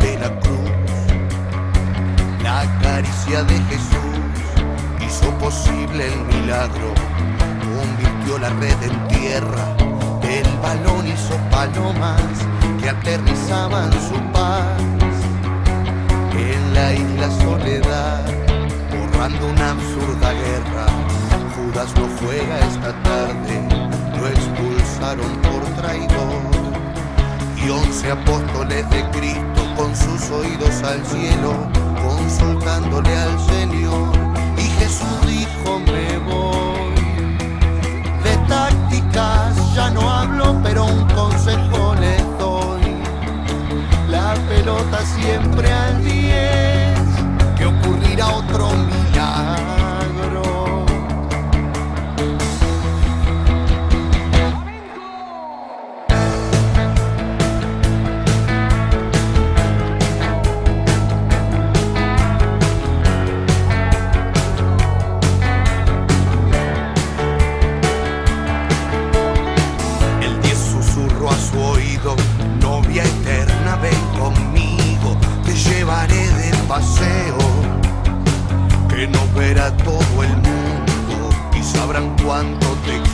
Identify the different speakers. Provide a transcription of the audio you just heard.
Speaker 1: de la cruz. La caricia de Jesús posible el milagro, convirtió la red en tierra, el balón hizo palomas que aterrizaban su paz en la isla soledad, borrando una absurda guerra. Judas no juega esta tarde, lo expulsaron por traidor. Y once apóstoles de Cristo con sus oídos al cielo, consultándole al Señor. Paseo, que no verá todo el mundo. Y sabrán cuánto te